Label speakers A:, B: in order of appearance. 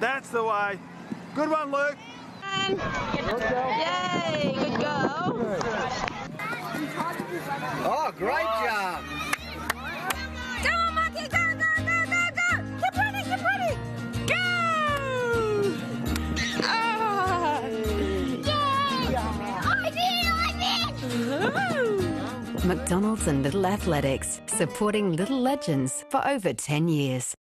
A: That's the way. Good one, Luke.
B: Yay, good go.
C: Oh, great job.
B: Go Monkey, go, go, go, go, go. Keep running, keep running. Go. Ah.
D: McDonald's and Little Athletics, supporting little legends for over 10 years.